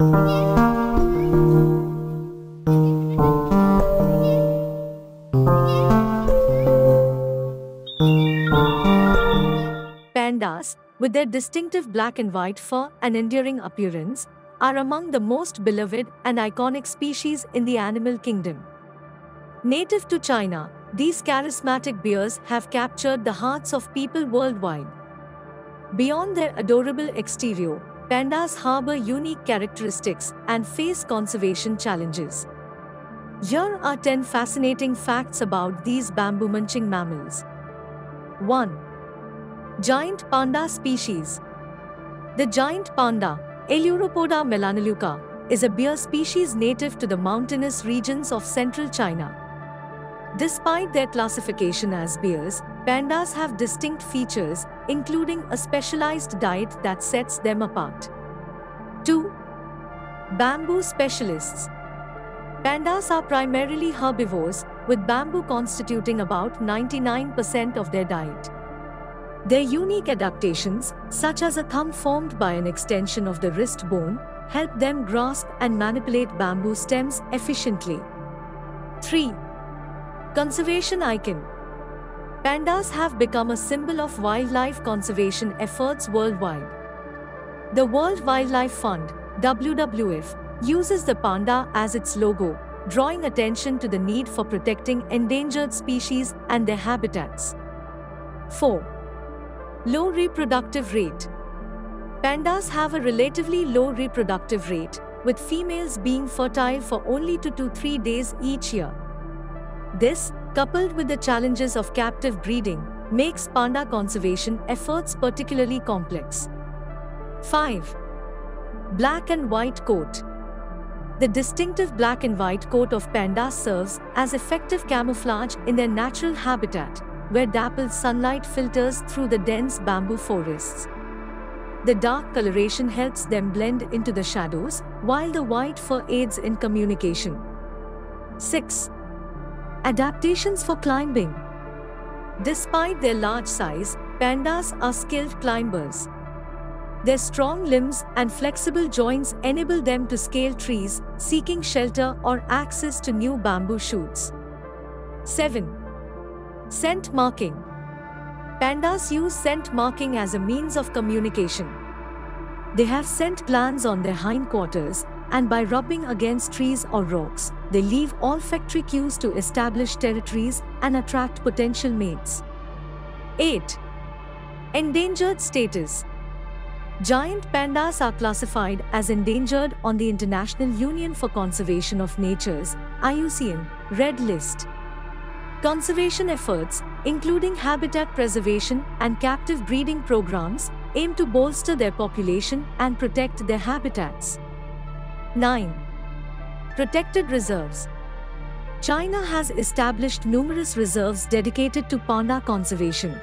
Pandas, with their distinctive black and white fur and enduring appearance, are among the most beloved and iconic species in the animal kingdom. Native to China, these charismatic bears have captured the hearts of people worldwide. Beyond their adorable exterior, pandas harbor unique characteristics and face conservation challenges. Here are 10 fascinating facts about these bamboo munching mammals. 1. Giant panda species. The giant panda, Ailuropoda melanoleuca, is a bear species native to the mountainous regions of central China. Despite their classification as bears, pandas have distinct features, including a specialized diet that sets them apart. 2. Bamboo specialists. Pandas are primarily herbivores, with bamboo constituting about 99% of their diet. Their unique adaptations, such as a thumb formed by an extension of the wrist bone, help them grasp and manipulate bamboo stems efficiently. 3. Conservation icon. Pandas have become a symbol of wildlife conservation efforts worldwide. The World Wildlife Fund, WWF, uses the panda as its logo, drawing attention to the need for protecting endangered species and their habitats. 4. Low reproductive rate. Pandas have a relatively low reproductive rate, with females being fertile for only 2 to 3 days each year. This, coupled with the challenges of captive breeding, makes panda conservation efforts particularly complex. 5. Black and white coat. The distinctive black and white coat of pandas serves as effective camouflage in their natural habitat, where dappled sunlight filters through the dense bamboo forests. The dark coloration helps them blend into the shadows, while the white fur aids in communication. 6. Adaptations for climbing. Despite their large size, pandas are skilled climbers. Their strong limbs and flexible joints enable them to scale trees, seeking shelter or access to new bamboo shoots. 7. Scent marking. Pandas use scent marking as a means of communication. They have scent glands on their hindquarters, and by rubbing against trees or rocks, they leave olfactory cues to establish territories and attract potential mates. 8. Endangered status. Giant pandas are classified as endangered on the International Union for Conservation of Nature's IUCN Red List. Conservation efforts, including habitat preservation and captive breeding programs, aim to bolster their population and protect their habitats. 9. Protected reserves. China has established numerous reserves dedicated to panda conservation.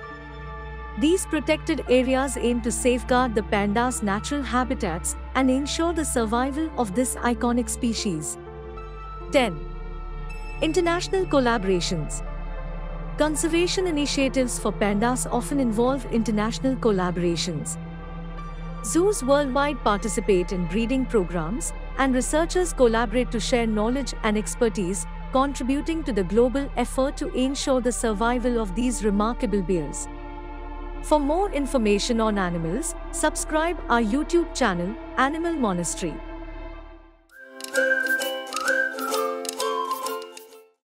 These protected areas aim to safeguard the panda's natural habitats and ensure the survival of this iconic species. 10. International collaborations. Conservation initiatives for pandas often involve international collaborations. Zoos worldwide participate in breeding programs, and researchers collaborate to share knowledge and expertise, contributing to the global effort to ensure the survival of these remarkable bears. For more information on animals, subscribe our YouTube channel, Animal Monastery.